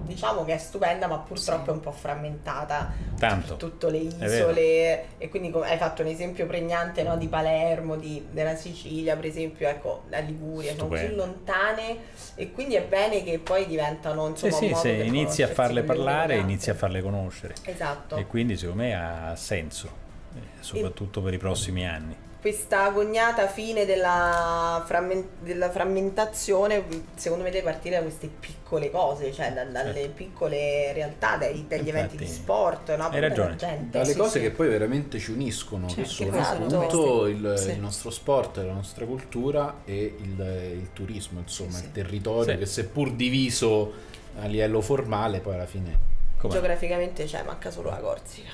diciamo che è stupenda ma purtroppo è un po' frammentata Tanto. soprattutto le vero. isole e quindi hai fatto un esempio pregnante no, di Palermo, di- della Sicilia per esempio, ecco la Liguria, sono così Stupendo. lontane e quindi è bene che poi diventano Sì, insomma sì, modo se inizi a farle le parlare, inizi a farle conoscere. Esatto. E quindi secondo me ha senso, eh, soprattutto per i prossimi anni. Questa agognata fine della, frammen- della frammentazione, secondo me deve partire da queste piccole cose, cioè da- dalle Certo. piccole realtà, dai- dagli eventi Infatti, di sport, no? hai ragione. gente. dalle Sì, cose sì. che poi veramente ci uniscono, che Certo, sono esatto. appunto il, Sì. il nostro sport, la nostra cultura e il, il turismo, insomma, il territorio Sì. che seppur diviso a livello formale, poi alla fine Com'è? Geograficamente c'è, manca solo la Corsica.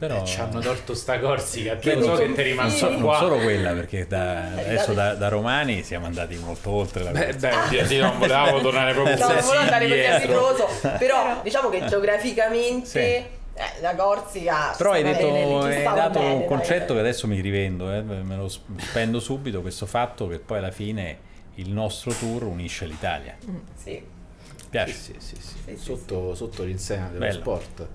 Però eh, ci hanno tolto sta Corsica, che non so che non ti è non, rimasto non qua. solo quella, perché da- adesso da, da romani siamo andati molto oltre la Beh, Corsica. beh, io- non volevamo tornare proprio No, non così volevo andare così a ritroso, però diciamo che geograficamente Sì. eh, la Corsica Però hai, detto, bene, hai dato bene, un dai. concetto che adesso mi rivendo, eh, me lo sp- spendo subito, questo fatto che poi alla fine il nostro tour unisce l'Italia. Sì. Piace? Sì, sì, sì, sì. Sì, sì, Sotto, sotto l'insegna dello Bello. sport.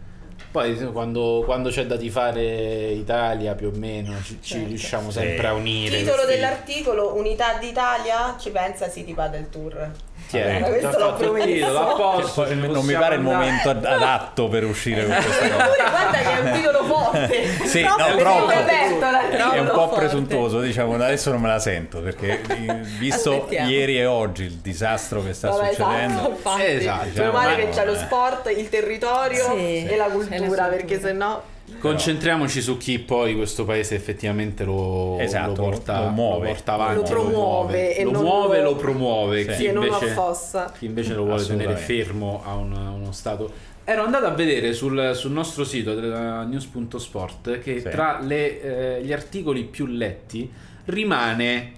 Poi quando, quando c'è da tifare Italia più o meno ci, ci Certo. riusciamo Sì. sempre a unire. Titolo questi- dell'articolo Unità d'Italia ci pensa City Padel Tour. Ti è- Vabbè, questo l'ho il promesso. titolo, a Che posto, poi ce ne non mi pare il andare. momento ad- adatto per uscire con questa cosa. Eppure guarda che è un titolo forte. Sì, Troppo no, troppo. l'articolo. È un po' forte. presuntuoso, diciamo, adesso non me la sento perché eh, visto Aspettiamo. ieri e oggi il disastro che sta Vabbè, succedendo, esatto. Esatto, Meno male diciamo, che c'è lo eh. sport, il territorio Sì, e la cultura. perché sennò Concentriamoci su chi poi questo paese effettivamente lo, Esatto, lo porta, lo muove. porta avanti, Lo promuove e lo muove, lo- lo promuove. Sì. Chi, lo invece, chi invece lo vuole tenere fermo a, un- a uno stato. Ero andato a vedere sul, sul nostro sito news.sport che Sì. tra le, eh, gli articoli più letti rimane,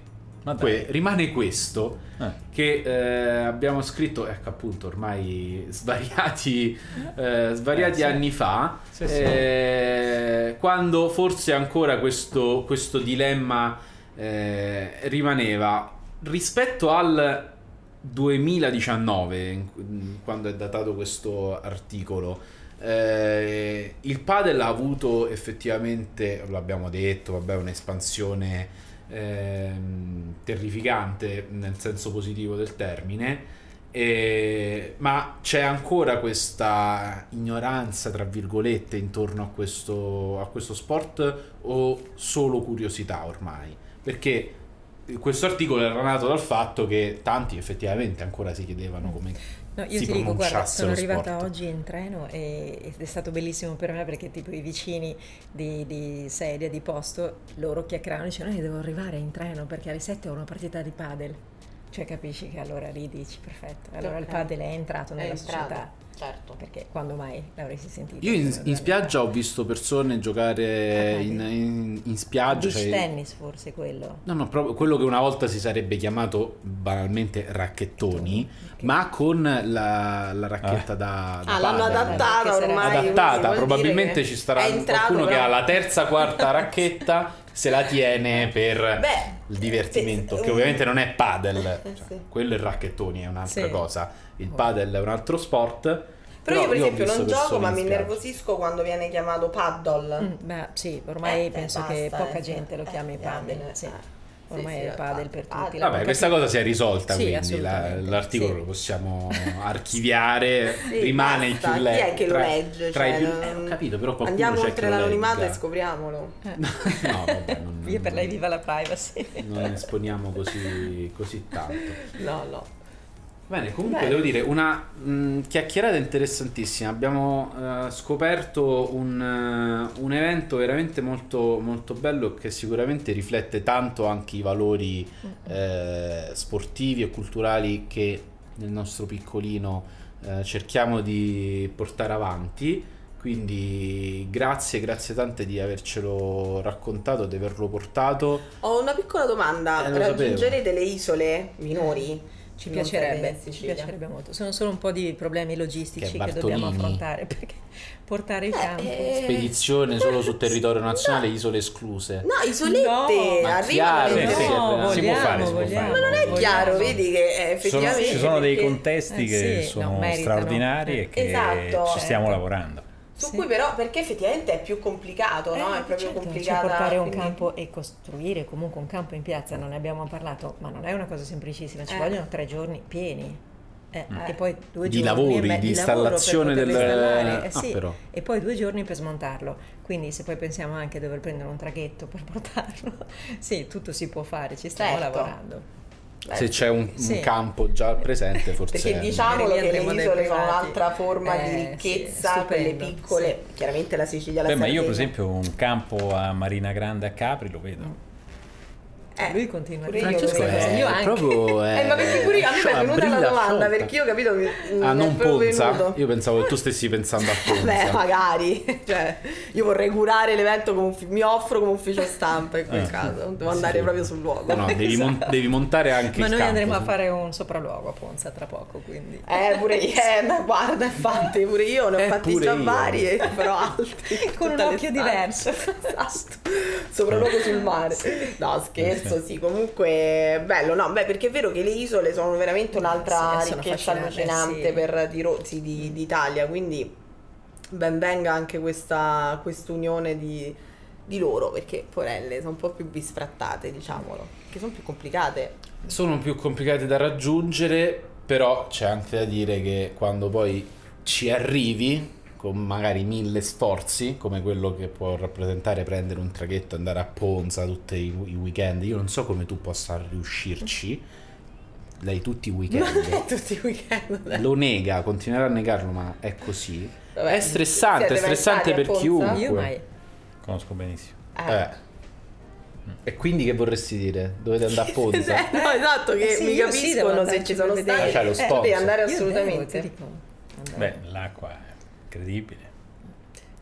Ma dai. que- rimane questo Eh. che eh, abbiamo scritto, ecco appunto ormai svariati, eh, svariati Eh, sì. anni fa, Sì, sì. eh, quando forse ancora questo, questo dilemma eh, rimaneva rispetto al 2019, in- in- quando è datato questo articolo. il padel ha avuto effettivamente, l'abbiamo detto, vabbè, un'espansione ehm, terrificante nel senso positivo del termine, e- ma c'è ancora questa ignoranza, tra virgolette, intorno a questo, a questo sport o solo curiosità ormai? Perché questo articolo era nato dal fatto che tanti effettivamente ancora si chiedevano come No, io si ti dico, guarda, sono arrivata sport. oggi in treno e, ed è stato bellissimo per me perché tipo i vicini di, di sedia, di posto, loro chiacchieravano e dicevano io devo arrivare in treno perché alle 7 ho una partita di padel. Cioè capisci che allora lì dici perfetto, allora il Ok. padel è entrato È nella entrato, società. Certo. Perché quando mai l'avresti sentito? Io in, in spiaggia ho visto persone giocare Ah, in, in- in spiaggia. Beach cioè- tennis forse quello. No, no, proprio quello che una volta si sarebbe chiamato banalmente racchettoni, ma con la, la racchetta da, da Ah, l'hanno adattata Che sarà- ormai. adattata, probabilmente ci che entrato qualcuno che però- ha la terza, quarta racchetta, se la tiene per Beh, il divertimento, sì, che ovviamente non è padel, Eh, cioè, sì. quello è racchettoni, è un'altra Sì. cosa, il padel è un altro sport. Però io per esempio non gioco, ma mi innervosisco quando viene chiamato paddle. Mm, beh, sì, ormai Eh, penso basta, che poca eh, gente lo eh, chiami diamine, padel. Sì. eh. Ormai Sì, sì, è padel per tutti. Vabbè, l'hanno questa capito. cosa si è risolta, Sì, quindi la- l'articolo sì. lo possiamo archiviare, Sì, rimane il basta. più Chi letto. è che lo tra- legge? Tra i Cioè, più... non- eh, ho capito, però qualcuno Andiamo c'è oltre l'anonimato e scopriamolo. no, vabbè, non, Via per lei viva la privacy. non esponiamo così, così tanto. No, no. Bene, comunque Bene. devo dire una mh, chiacchierata interessantissima. Abbiamo eh, scoperto un, eh, un evento veramente molto, molto bello che sicuramente riflette tanto anche i valori eh, sportivi e culturali che nel nostro piccolino eh, cerchiamo di portare avanti. Quindi grazie, grazie tante di avercelo raccontato, di averlo portato. Ho una piccola domanda. Eh, Raggiungerete le isole minori? Ci piacerebbe, ci piacerebbe molto. Sono solo un po' di problemi logistici Che che, dobbiamo affrontare perché portare il campo. eh, Spedizione solo su territorio nazionale, isole escluse. No, isolette, No, arrivano chiaro, sì, no. si può fare, si può vogliamo, fare. Ma non è vogliamo. chiaro, vedi che eh, Sono- effettivamente ci sono dei perché- contesti Eh, che sì, sono no, meritano. straordinari e che Esatto. ci stiamo Certo. lavorando. Su Sì. cui però perché effettivamente è più complicato, no? Eh, È proprio certo, complicata. cioè portare un quindi- campo e costruire comunque un campo in piazza, non ne abbiamo parlato, ma non è una cosa semplicissima, ci Eh. vogliono tre giorni pieni. Eh, Mm. E poi due Di giorni lavori, me- di lavoro per installazione poterlo del- installare, eh Ah, sì, però. e poi due giorni per smontarlo. Quindi se poi pensiamo anche a dover prendere un traghetto per portarlo, sì, tutto si può fare, ci stiamo Certo. lavorando. Eh, Se c'è un, un Sì. campo già presente, forse. Perché è- diciamolo che le isole sono un'altra forma di Eh, ricchezza, sì, quelle piccole. Chiaramente la Sicilia, la Beh, ma io per Sardegna. esempio un campo a Marina Grande a Capri lo vedo. Eh, Lui continua a pure io Francesco queste è cose. Io anche. proprio. È... Eh, ma perché pure io, a me è venuta la domanda, sciolta. perché io ho capito che Ah, non Ponza? venuto. Io pensavo che tu stessi pensando a Ponza. Beh, magari, cioè, io vorrei curare l'evento come uffi- mi offro come ufficio stampa in quel Eh. caso, devo andare Sì. proprio sul luogo. No, no, devi, mon- devi montare anche Ma il noi campo. andremo a fare un sopralluogo a Ponza tra poco, quindi... Eh, pure io, eh, ma guarda, infatti, pure io ne ho Eh, fatti già io. vari, eh, però altri. Con un occhio diverso. esatto. Sopralluogo sul mare. No, scherzo, sì, comunque bello, no, beh, perché è vero che le isole sono veramente un'altra Sì, ricchezza allucinante sì. per di, sì, di- d'Italia, quindi ben venga anche questa quest'unione di, di loro, perché porelle sono un po' più bisfrattate, diciamolo, che sono più complicate. Sono più complicate da raggiungere, però c'è anche da dire che quando poi ci arrivi con magari mille sforzi, come quello che può rappresentare prendere un traghetto e andare a Ponza tutti i, i weekend, io non so come tu possa riuscirci, lei tutti i weekend. Tutti i weekend. Lo nega, continuerà a negarlo, ma è così. Vabbè, è stressante, è stressante per chiunque. Io mai... Conosco benissimo. Eh. Eh. E quindi che vorresti dire? Dovete andare a Ponza? Eh, no, esatto, che Eh sì, mi io sì, devo capiscono se ci sono stati. Ah, c'hai lo Eh, devi andare devo, assolutamente. andare. Beh, l'acqua è incredibile.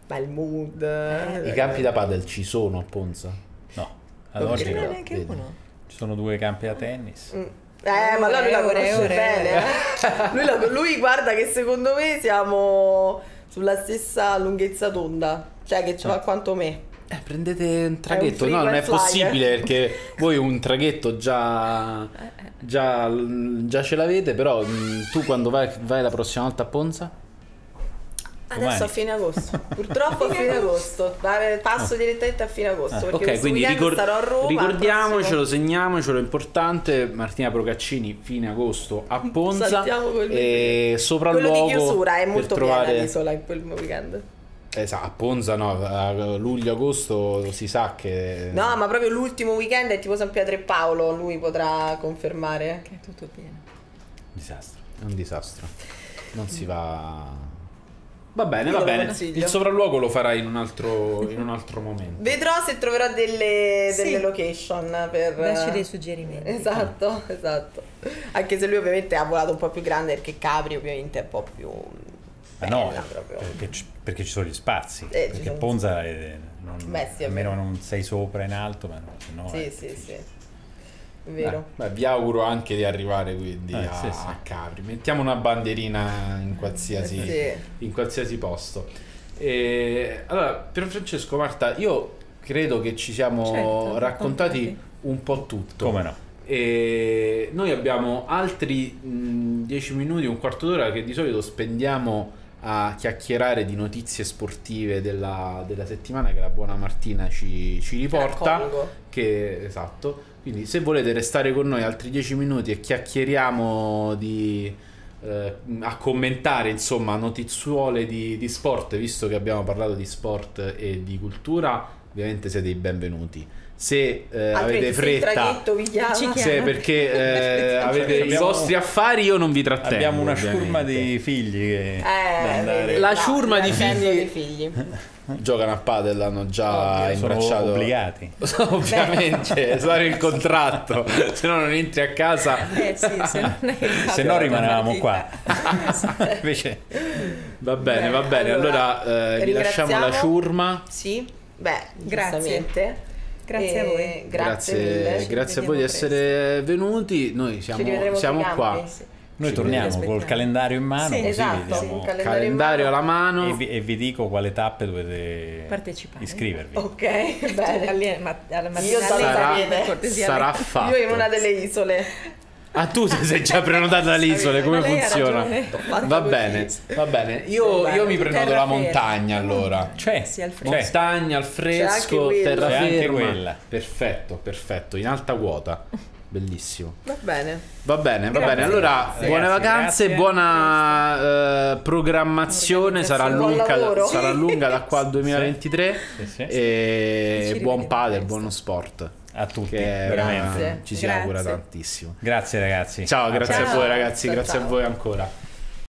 Ma il mood. I campi da padel ci sono a Ponza? No, ad oggi n'è Vero, neanche vedi. uno. ci sono due campi da tennis. Mm. Eh, ma allora lui la Ore, conosce ore, bene. eh. Lui, la- lui guarda che secondo me siamo sulla stessa lunghezza d'onda. Cioè che ci va quanto me. Eh, prendete un traghetto. un no, non è flyer. possibile perché voi un traghetto già, già, già ce l'avete, però mh, tu quando vai, vai la prossima volta a Ponza? Adesso Domani. a fine agosto. Purtroppo a fine agosto. Passo direttamente a fine agosto. perché Ah. Ok, questo quindi weekend ricor- starò a Roma. ricordiamocelo, prossimo- segniamocelo, è importante. Martina Procaccini, fine agosto a Ponza. E sopralluogo Quello di chiusura è per molto trovare... piena l'isola in quel weekend. Esatto, a Ponza no, a luglio-agosto si sa che... No, ma proprio l'ultimo weekend è tipo San Pietro e Paolo, lui potrà confermare. Che è tutto pieno. Disastro. È un disastro. Non si va... Va bene, Io va bene. consiglio. Il sopralluogo lo farai in un altro, in un altro momento. Vedrò se troverò delle, Sì. delle location per... Dacci dei suggerimenti. Esatto, esatto. Anche se lui ovviamente ha volato un po' più grande perché Capri ovviamente è un po' più... Ma no, bella eh, proprio. perché, ci- perché ci sono gli spazi. Eh, perché Ponza è, non, Beh, sì, almeno non sei sopra in alto, ma no, se no Sì, sì, sì. Vero. Eh, beh, vi auguro anche di arrivare quindi Eh, a, sì, sì. a Capri. Mettiamo una bandierina in qualsiasi, Eh, in qualsiasi posto. E, allora, per Francesco, Marta, io credo che ci siamo Certo, raccontati un po' tutto. Come no? E noi abbiamo altri mh, 10 minuti, un quarto d'ora che di solito spendiamo a chiacchierare di notizie sportive della, della settimana che la buona Martina ci, ci riporta. Raccolgo. Che, esatto, Quindi se volete restare con noi altri 10 minuti e chiacchieriamo di, eh, a commentare insomma notizuole di, di sport, visto che abbiamo parlato di sport e di cultura, ovviamente siete i benvenuti. Se eh, avete fretta, se perché eh, avete i Abbiamo- vostri affari, io non vi trattengo. Abbiamo una ovviamente. ciurma di figli che Eh, La no, ciurma di l'attendo figli- dei figli. Giocano a padel, l'hanno già sono imbracciato. obbligati. Ovviamente, sarà il contratto, se no non entri a casa. Eh sì, se non Se no rimanevamo qua. Invece Va bene, va bene. Allora, allora, eh, vi lasciamo la ciurma. Sì, beh, Grazie. Grazie a voi. Grazie, mille. grazie, grazie a voi di essere venuti. Noi siamo, siamo qua. campi. Noi Ci torniamo col calendario in mano Sì, così esatto, vediamo- un calendario, Calendario alla mano. e, vi, e vi dico quale tappe dovete Partecipare. iscrivervi. Ok, bene. Alle- ma- alla mattina Io Sarà, sarà fatto. Io in una delle isole. Ah, tu sei già prenotata alle isole, come funziona? Va bene, va bene. Io, io mi prenoto la montagna allora. C'è, Sì, al c'è. freddo. Montagna al fresco, terraferma. Perfetto, perfetto, in alta quota. Bellissimo. Va bene. Va bene, va Grazie. bene. Allora, Ragazzi, buone vacanze, grazie. buona eh, programmazione. Sarà lunga, sarà lunga da qua al 2023. Sì, sì. E buon presto. buono sport. A tutti, Che veramente. una- ci si Grazie. augura tantissimo. Grazie ragazzi. Ciao, grazie a Ciao. voi ragazzi, Ciao, grazie a ciao. voi ancora.